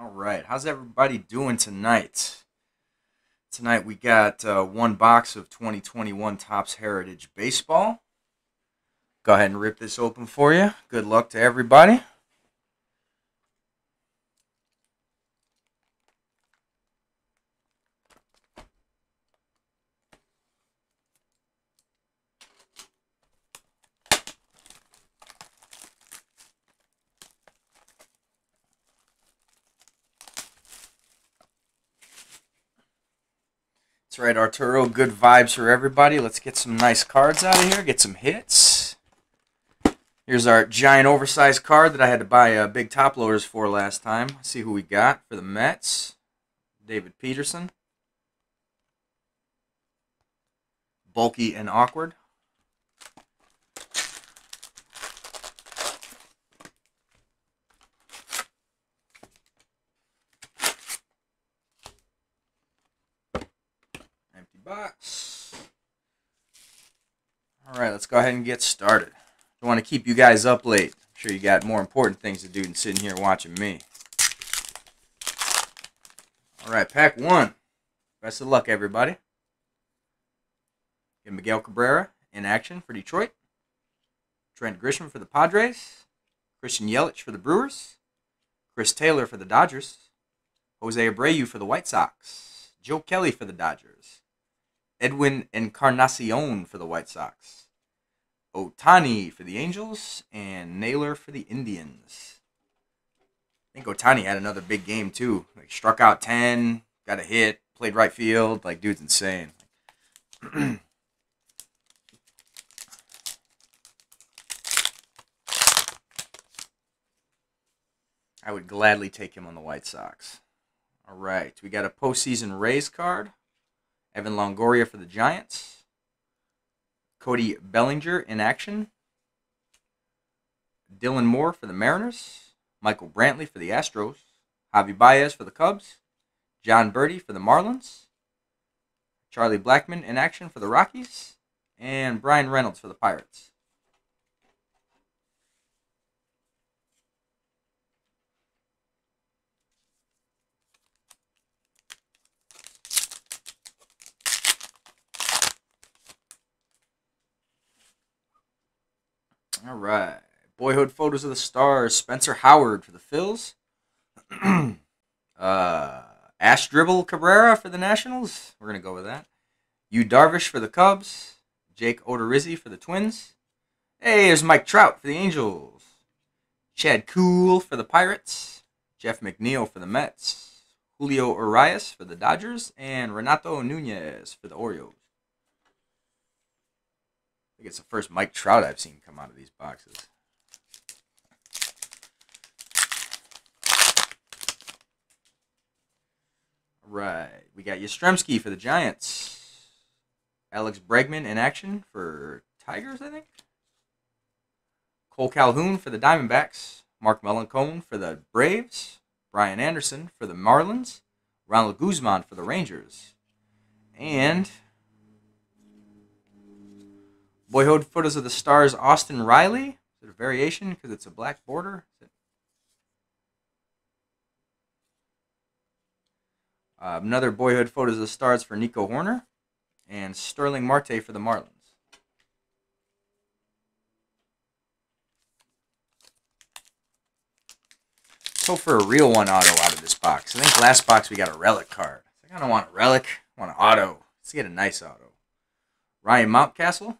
All right, how's everybody doing tonight? Tonight we got uh, one box of 2021 Topps Heritage Baseball. Go ahead and rip this open for you. Good luck to everybody. Right, Arturo. Good vibes for everybody. Let's get some nice cards out of here. Get some hits. Here's our giant oversized card that I had to buy uh, big top loaders for last time. Let's see who we got for the Mets. David Peterson. Bulky and awkward. Empty box. All right, let's go ahead and get started. Don't want to keep you guys up late. I'm sure you got more important things to do than sitting here watching me. All right, pack one. Best of luck, everybody. Get Miguel Cabrera in action for Detroit. Trent Grisham for the Padres. Christian Yelich for the Brewers. Chris Taylor for the Dodgers. Jose Abreu for the White Sox. Joe Kelly for the Dodgers. Edwin Encarnacion for the White Sox. Ohtani for the Angels. And Naylor for the Indians. I think Ohtani had another big game too. Like struck out 10, got a hit, played right field. Like dude's insane. I would gladly take him on the White Sox. All right, we got a postseason Rays card. Evan Longoria for the Giants. Cody Bellinger in action. Dylan Moore for the Mariners. Michael Brantley for the Astros. Javi Baez for the Cubs. Jon Berti for the Marlins. Charlie Blackmon in action for the Rockies. And Bryan Reynolds for the Pirates. All right. Boyhood photos of the stars. Spencer Howard for the Phils. uh, Asdrubal Cabrera for the Nationals. We're gonna go with that. Yu Darvish for the Cubs. Jake Odorizzi for the Twins. Hey, there's Mike Trout for the Angels. Chad Kuhl for the Pirates. Jeff McNeil for the Mets. Julio Urias for the Dodgers. And Renato Nunez for the Orioles. Think it's the first Mike Trout I've seen come out of these boxes. Right. We got Yastrzemski for the Giants. Alex Bregman in action for Tigers, I think. Cole Calhoun for the Diamondbacks. Mark Melancon for the Braves. Brian Anderson for the Marlins. Ronald Guzman for the Rangers. And Boyhood Photos of the Stars, Austin Riley. Is it a variation because it's a black border? Uh, another Boyhood Photos of the Stars for Nico Hoerner. And Starling Marte for the Marlins. So for a real one auto out of this box. I think last box we got a relic card. I don't want a relic. I want an auto. Let's get a nice auto. Ryan Mountcastle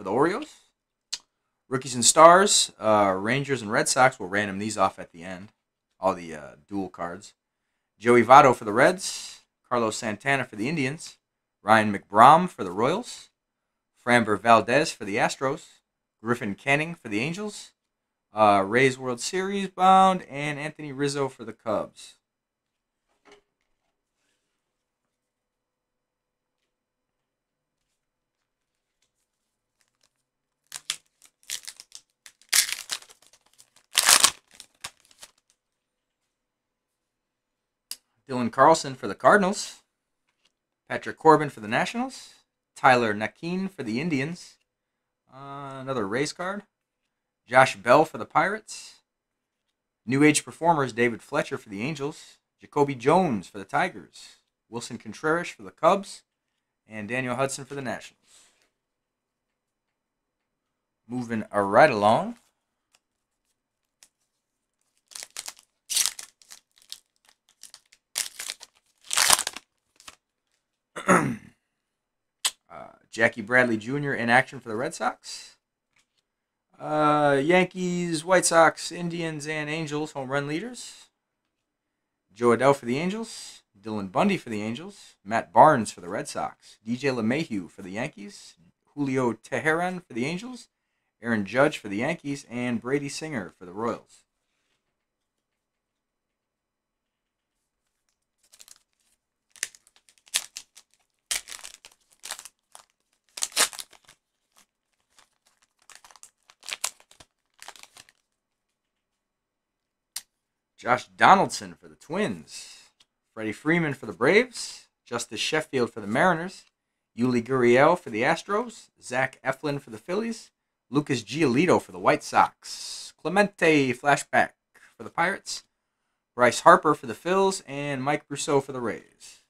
for the Orioles. Rookies and Stars, uh, Rangers and Red Sox. We'll random these off at the end. All the uh, dual cards. Joey Votto for the Reds. Carlos Santana for the Indians. Ryan McBroom for the Royals. Framber Valdez for the Astros. Griffin Canning for the Angels. Uh, Rays World Series bound. And Anthony Rizzo for the Cubs. Dylan Carlson for the Cardinals. Patrick Corbin for the Nationals. Tyler Naquin for the Indians. Uh, another race card. Josh Bell for the Pirates. New Age Performers David Fletcher for the Angels, Jacoby Jones for the Tigers, Willson Contreras for the Cubs, and Daniel Hudson for the Nationals. Moving right along. uh, Jackie Bradley Jr. in action for the Red Sox. Uh, Yankees, White Sox, Indians, and Angels home run leaders. Jo Adell for the Angels. Dylan Bundy for the Angels. Matt Barnes for the Red Sox. DJ LeMahieu for the Yankees. Julio Teheran for the Angels. Aaron Judge for the Yankees. And Brady Singer for the Royals. Josh Donaldson for the Twins. Freddie Freeman for the Braves. Justus Sheffield for the Mariners. Yuli Gurriel for the Astros. Zach Eflin for the Phillies. Lucas Giolito for the White Sox. Clemente flashback for the Pirates. Bryce Harper for the Phils. And Mike Brosseau for the Rays.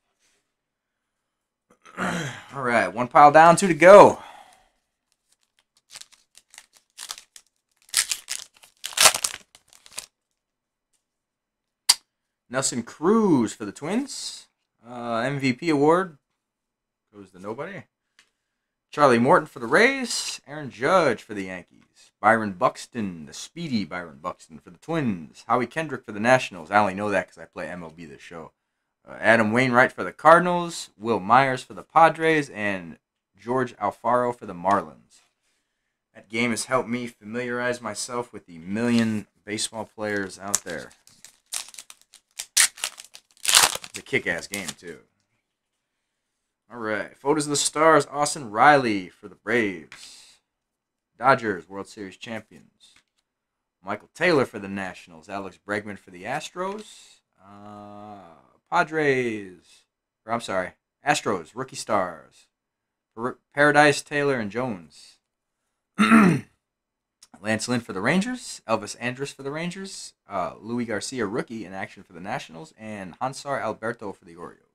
All right, one pile down, two to go. Nelson Cruz for the Twins. Uh, MVP award goes to nobody. Charlie Morton for the Rays. Aaron Judge for the Yankees. Byron Buxton, the speedy Byron Buxton for the Twins. Howie Kendrick for the Nationals. I only know that because I play MLB the show. Uh, Adam Wainwright for the Cardinals. Wil Myers for the Padres. And George Alfaro for the Marlins. That game has helped me familiarize myself with the million baseball players out there. It's a kick-ass game too. All right, photos of the stars: Austin Riley for the Braves, Dodgers World Series champions. Michael Taylor for the Nationals, Alex Bregman for the Astros, uh, Padres, or I'm sorry, Astros rookie stars, Paradise Taylor and Jones. Lance Lynn for the Rangers, Elvis Andrus for the Rangers, uh, Louis Garcia rookie in action for the Nationals, and Hanser Alberto for the Orioles.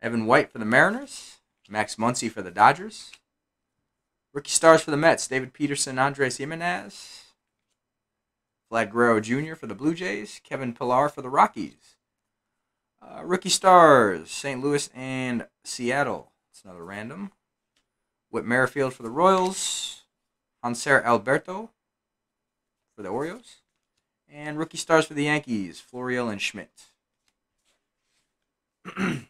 Evan White for the Mariners, Max Muncy for the Dodgers, rookie stars for the Mets, David Peterson, Andres Gimenez, Vlad Guerrero Jr. for the Blue Jays, Kevin Pillar for the Rockies. Uh, rookie stars, St. Louis and Seattle. It's another random. Whit Merrifield for the Royals. Hanser Alberto for the Orioles. And rookie stars for the Yankees, Florial and Schmidt.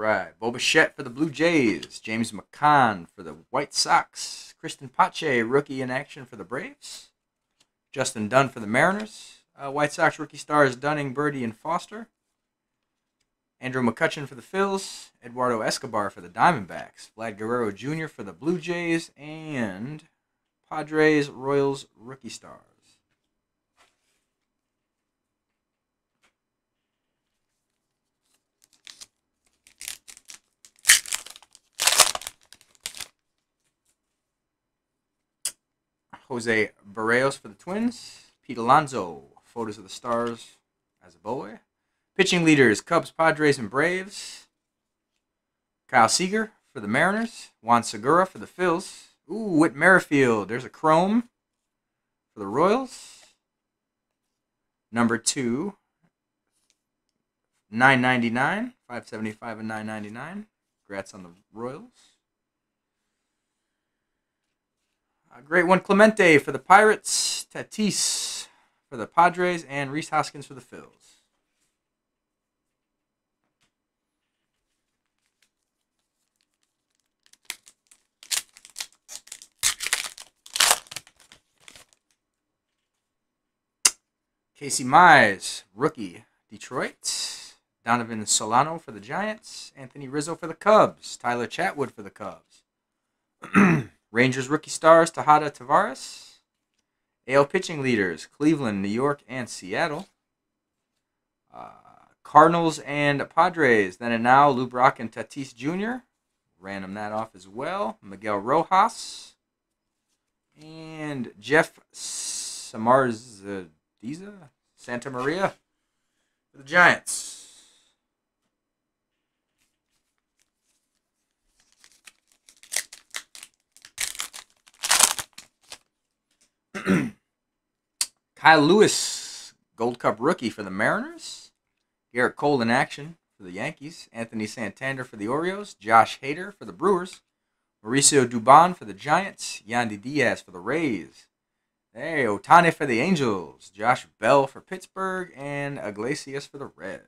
right. Bo for the Blue Jays. James McCann for the White Sox. Cristian Pache, rookie in action for the Braves. Justin Dunn for the Mariners. Uh, White Sox rookie stars Dunning, Burdi, and Foster. Andrew McCutchen for the Phils. Eduardo Escobar for the Diamondbacks. Vlad Guerrero Jr. for the Blue Jays. And Padres Royals rookie stars. Jose Berrios for the Twins. Pete Alonso, photos of the stars as a boy. Pitching leaders, Cubs, Padres, and Braves. Kyle Seager for the Mariners. Juan Segura for the Phils. Ooh, Whit Merrifield. There's a chrome for the Royals. Number two, 999, 575 and 999. Congrats on the Royals. Great one, Clemente for the Pirates, Tatis for the Padres, and Rhys Hoskins for the Phils. Casey Mize, rookie, Detroit. Donovan Solano for the Giants. Anthony Rizzo for the Cubs. Tyler Chatwood for the Cubs. Rangers rookie stars Tejeda Taveras. AL pitching leaders Cleveland, New York, and Seattle. Uh, Cardinals and Padres. Then and now, Lou Brock and Tatis Jr. Random that off as well. Miguel Rojas. And Jeff Samardzija Santa Maria for the Giants. Kyle Lewis, Gold Cup rookie for the Mariners. Gerrit Cole in action for the Yankees. Anthony Santander for the Orioles. Josh Hader for the Brewers. Mauricio Dubon for the Giants. Yandy Diaz for the Rays. Hey, Ohtani for the Angels. Josh Bell for Pittsburgh. And Iglesias for the Reds.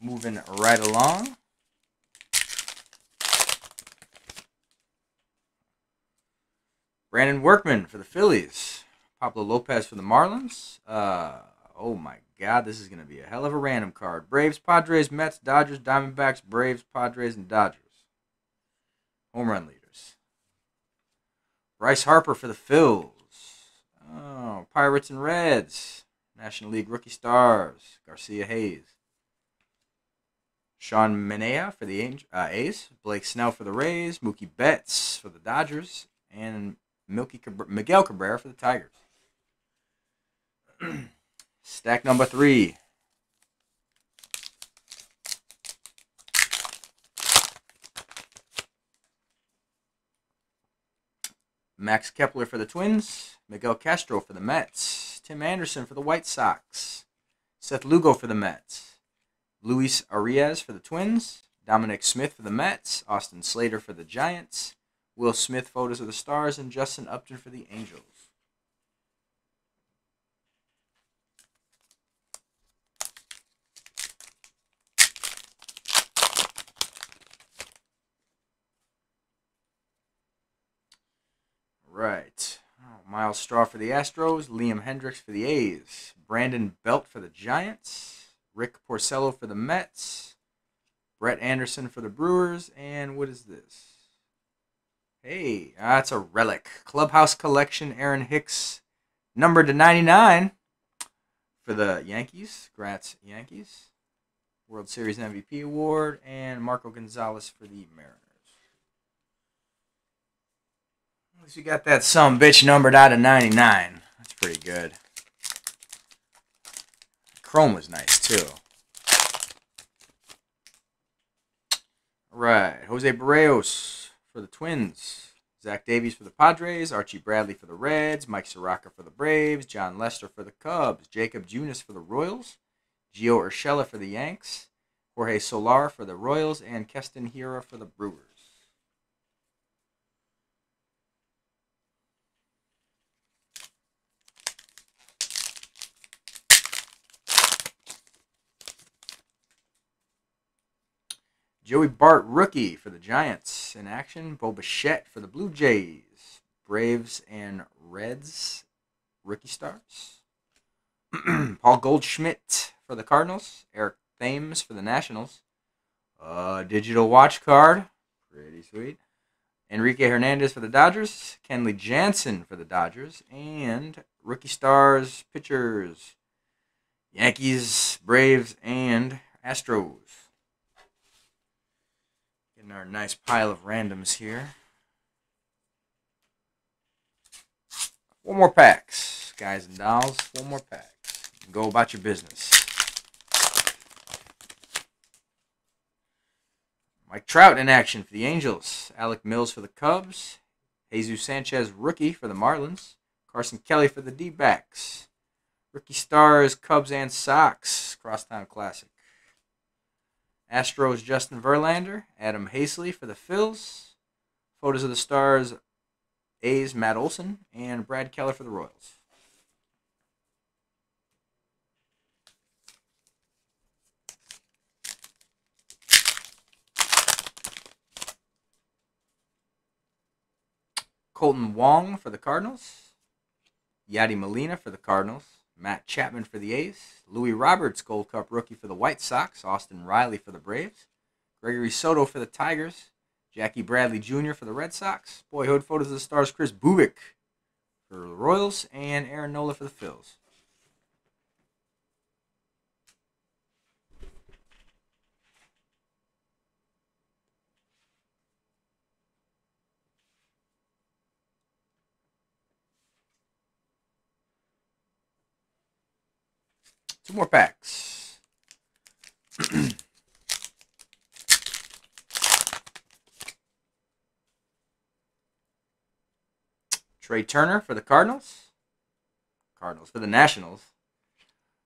Moving right along. Brandon Workman for the Phillies. Pablo Lopez for the Marlins. Uh, oh my God, this is going to be a hell of a random card. Braves, Padres, Mets, Dodgers, Diamondbacks, Braves, Padres, and Dodgers. Home run leaders. Bryce Harper for the Phils. Oh, Pirates and Reds. National League rookie stars. Garcia Hayes. Sean Manaea for the uh, A's. Blake Snell for the Rays. Mookie Betts for the Dodgers. And Milky Miguel Cabrera for the Tigers. Stack number three. Max Kepler for the Twins. Miguel Castro for the Mets. Tim Anderson for the White Sox. Seth Lugo for the Mets. Luis Arraez for the Twins. Dominic Smith for the Mets. Austin Slater for the Giants. Will Smith photos of the Stars, and Justin Upton for the Angels. Right. Oh, Myles Straw for the Astros, Liam Hendriks for the A's, Brandon Belt for the Giants, Rick Porcello for the Mets, Brett Anderson for the Brewers, and what is this? Hey, uh, that's a relic. Clubhouse Collection, Aaron Hicks, number to 99 for the Yankees. Grats, Yankees. World Series MVP award, and Marco Gonzalez for the Mariners. At least you got that some bitch numbered out of 99. That's pretty good. Chrome was nice, too. All right, Jose Berrios for the Twins. Zach Davies for the Padres, Archie Bradley for the Reds, Mike Soroka for the Braves, Jon Lester for the Cubs, Jakob Junis for the Royals, Gio Urshela for the Yanks, Jorge Soler for the Royals, and Keston Hiura for the Brewers. Joey Bart, rookie for the Giants in action. Bo Bichette for the Blue Jays. Braves and Reds, rookie stars. Paul Goldschmidt for the Cardinals. Eric Thames for the Nationals. Uh, digital watch card. Pretty sweet. Enrique Hernandez for the Dodgers. Kenley Jansen for the Dodgers. And rookie stars, pitchers. Yankees, Braves, and Astros. Getting our nice pile of randoms here. One more packs, guys and dolls. One more packs. Go about your business. Mike Trout in action for the Angels. Alec Mills for the Cubs. Jesus Sanchez, rookie for the Marlins. Carson Kelly for the D backs. Rookie stars, Cubs and Sox. Crosstown Classic. Astros Justin Verlander, Adam Haseley for the Phils. Photos of the Stars, A's Matt Olson, and Brad Keller for the Royals. Kolten Wong for the Cardinals. Yadi Molina for the Cardinals. Matt Chapman for the A's. Louis Roberts, Gold Cup rookie for the White Sox. Austin Riley for the Braves. Gregory Soto for the Tigers. Jackie Bradley Jr. for the Red Sox. Boyhood photos of the Stars. Kris Bubic for the Royals. And Aaron Nola for the Phils. Two more packs. Trea Turner for the Cardinals. Cardinals for the Nationals.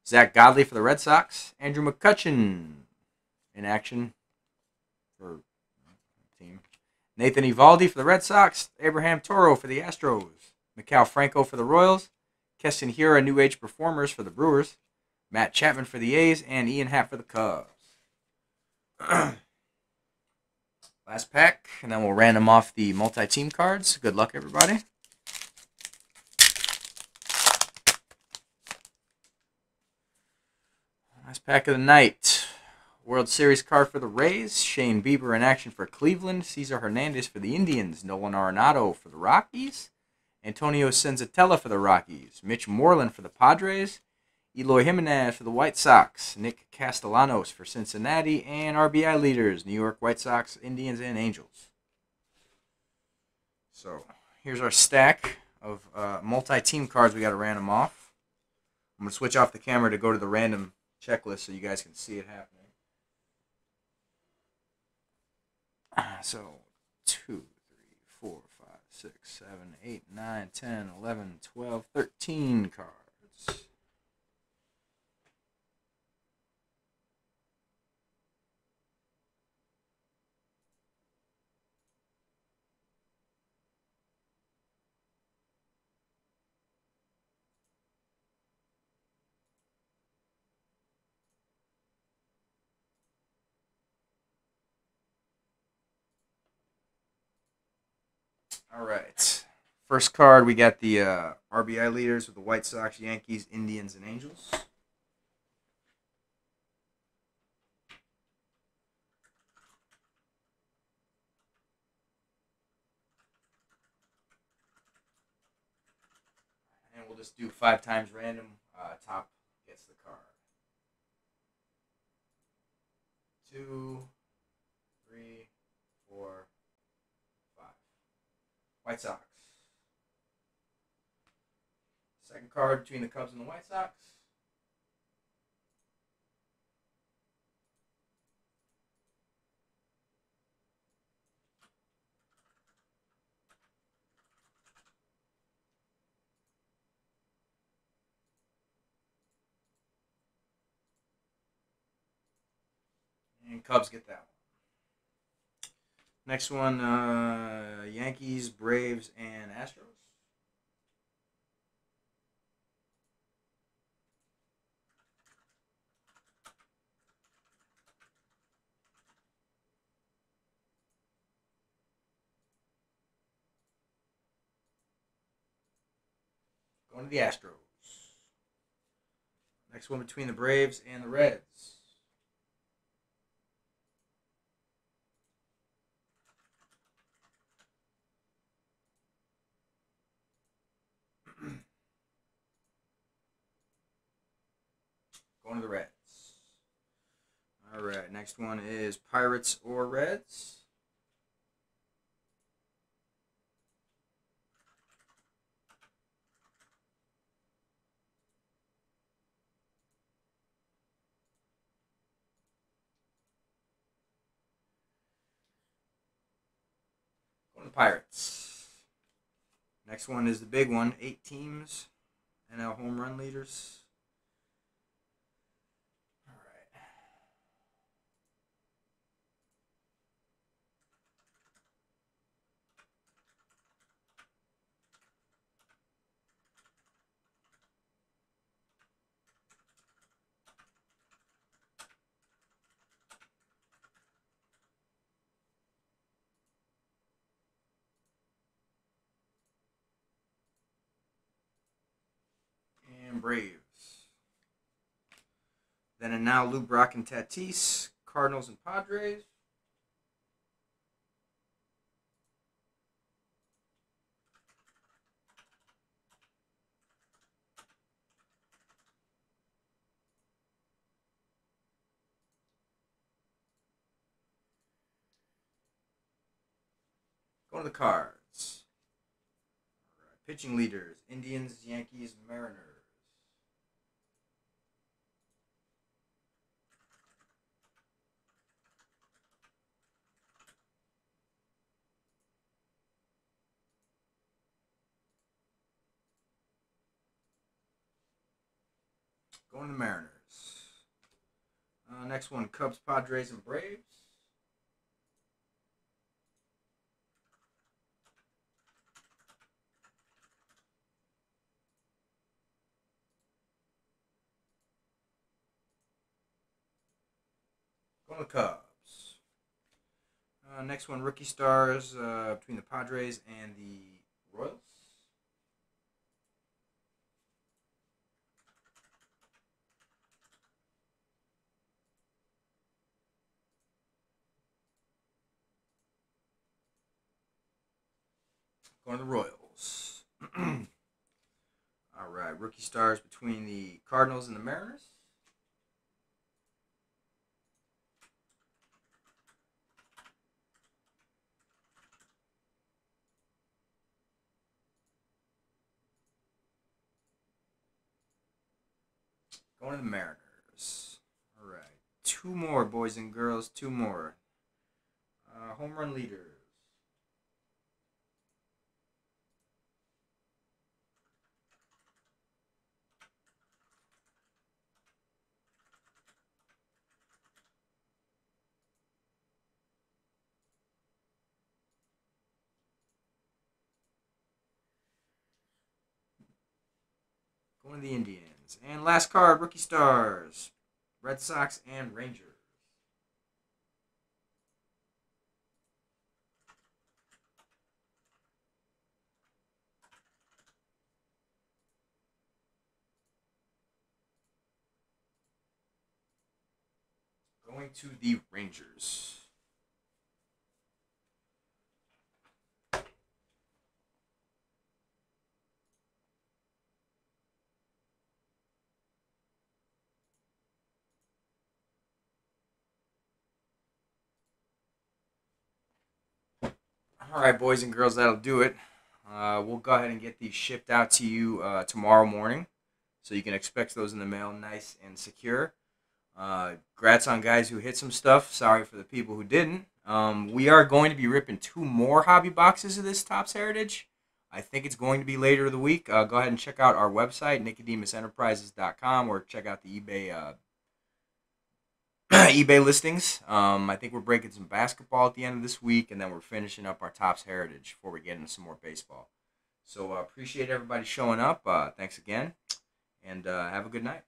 Zack Godley for the Red Sox. Andrew McCutchen in action for team. Nathan Eovaldi for the Red Sox. Abraham Toro for the Astros. Maikel Franco for the Royals. Keston Hiura, New Age Performers for the Brewers. Matt Chapman for the A's, and Ian Happ for the Cubs. Last pack, and then we'll random off the multi-team cards. Good luck, everybody. Last pack of the night. World Series card for the Rays. Shane Bieber in action for Cleveland. Cesar Hernandez for the Indians. Nolan Arenado for the Rockies. Antonio Senzatela for the Rockies. Mitch Moreland for the Padres. Eloy Jimenez for the White Sox, Nick Castellanos for Cincinnati, and RBI leaders New York White Sox, Indians, and Angels. So here's our stack of uh, multi-team cards. We got to random off. I'm gonna switch off the camera to go to the random checklist so you guys can see it happening. So two, three, four, five, six, seven, eight, nine, ten, eleven, twelve, thirteen cards. All right. First card, we got the uh, RBI leaders with the White Sox, Yankees, Indians, and Angels. And we'll just do five times random. Uh, top gets the card. Two, three, four. White Sox. Second card between the Cubs and the White Sox. And Cubs get that one. Next one, uh, Yankees, Braves, and Astros. Going to the Astros. Next one between the Braves and the Reds. Going to the Reds. All right, next one is Pirates or Reds. Going to Pirates. Next one is the big one. Eight teams. NL home run leaders. Braves. Then and now Lou Brock and Tatis, Cardinals and Padres. Going to the cards. Pitching leaders Indians, Yankees, Mariners. Going to the Mariners. Uh, next one Cubs, Padres, and Braves. Going to the Cubs. Uh, next one Rookie Stars uh, between the Padres and the Royals. Going to the Royals. All right, rookie stars between the Cardinals and the Mariners. Going to the Mariners. All right, two more boys and girls. Two more. Uh, home run leaders. Going of the Indians. And last card, rookie stars. Red Sox and Rangers. Going to the Rangers. All right, boys and girls, that'll do it. Uh, we'll go ahead and get these shipped out to you uh, tomorrow morning. So you can expect those in the mail nice and secure. Uh, grats on guys who hit some stuff. Sorry for the people who didn't. Um, we are going to be ripping two more hobby boxes of this Topps Heritage. I think it's going to be later of the week. Uh, go ahead and check out our website, nicodemusenterprises.com, or check out the eBay uh, eBay listings. Um, I think we're breaking some basketball at the end of this week, and then we're finishing up our Topps Heritage before we get into some more baseball. So uh, appreciate everybody showing up. Uh, thanks again, and uh, have a good night.